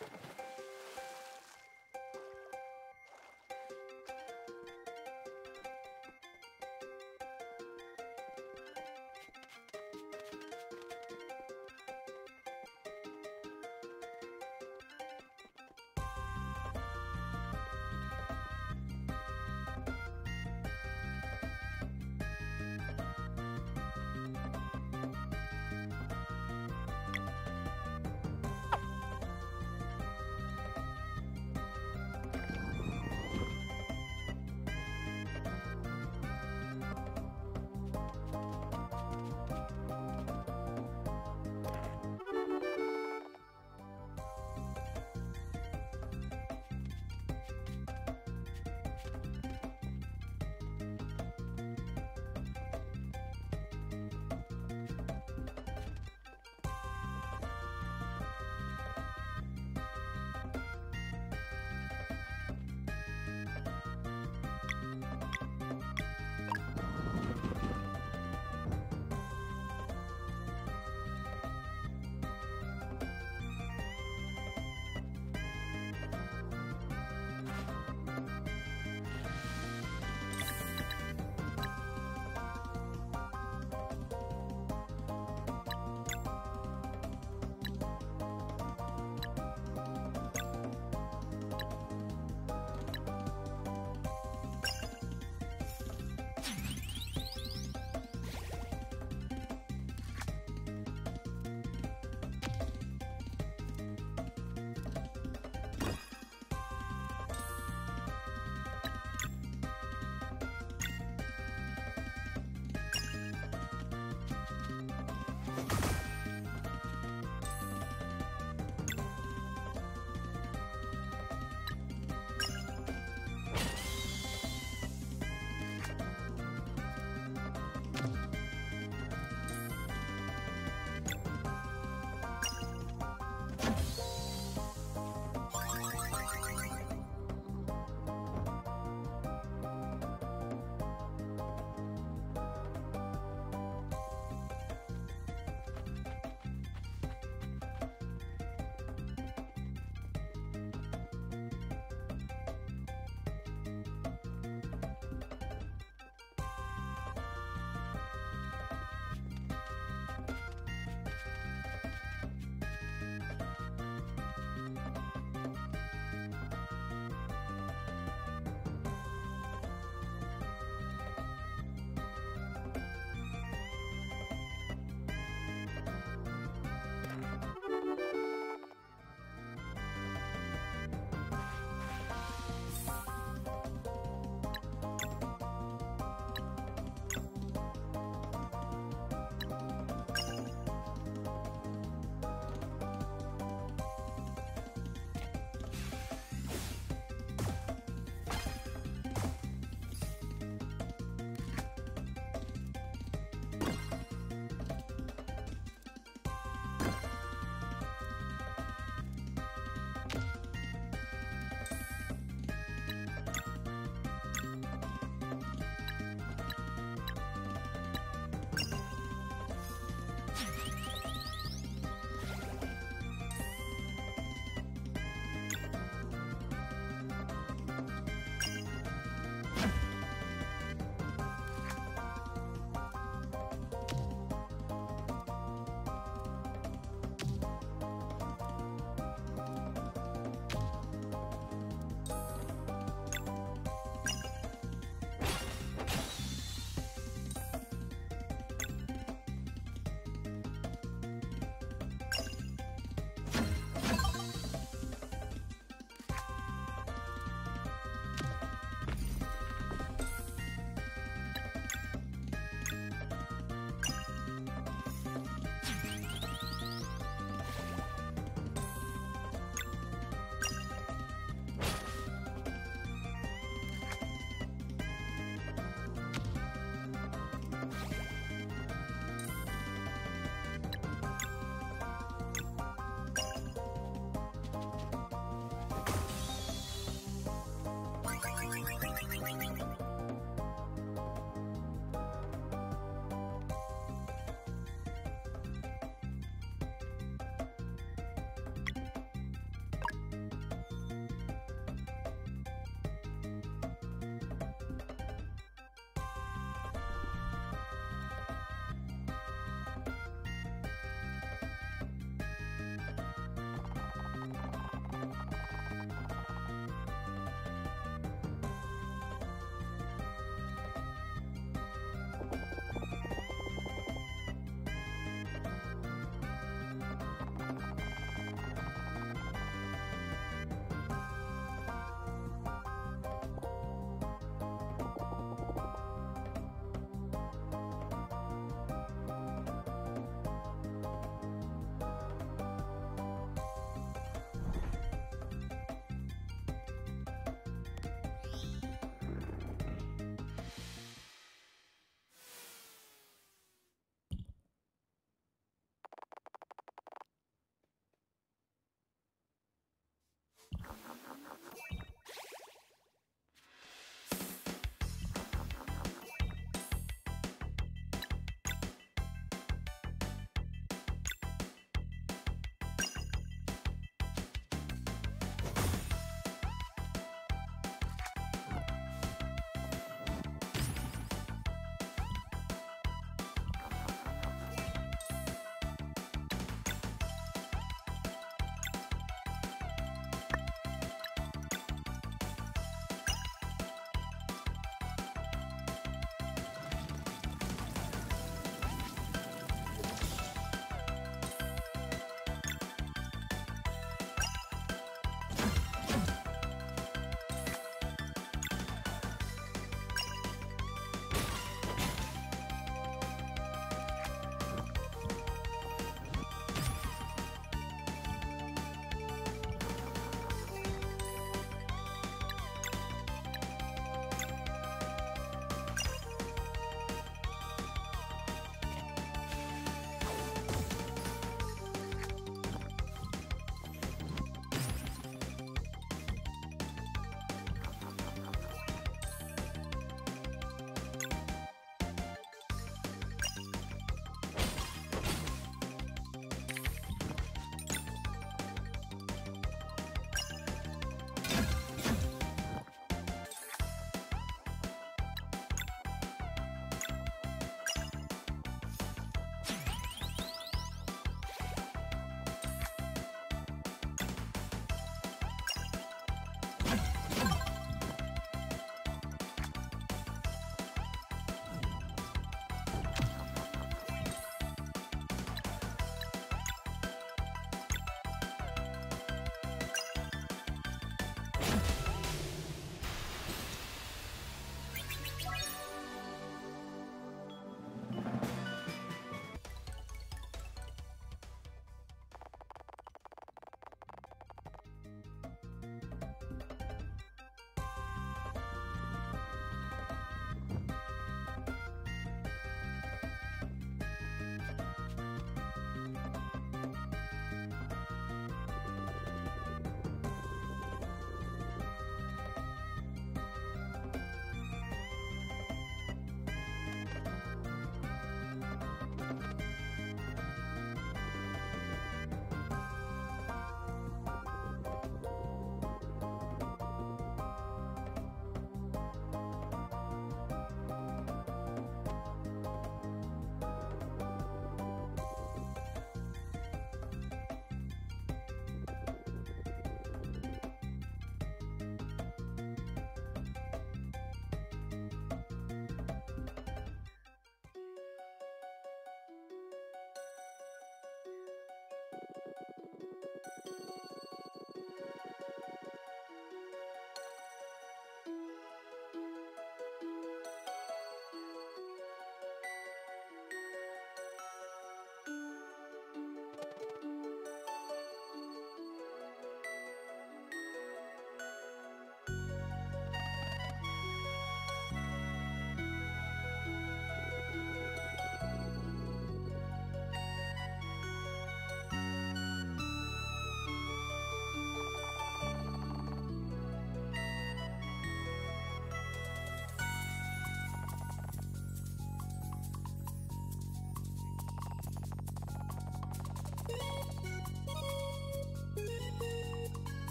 あ!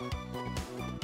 Música